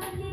Nadie